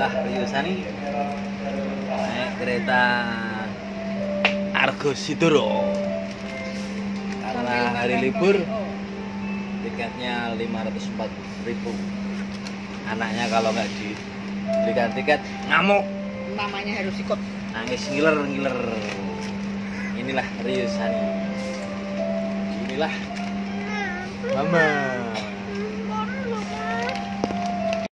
inilah Yusani naik kereta Argo Sidoro. Karena hari libur tiketnya 504 ribu. Anaknya kalau nggak dibelikan tiket ngamuk. Namanya harus ikut. Nangis ngiler ngiler. Inilah Riusani inilah mama.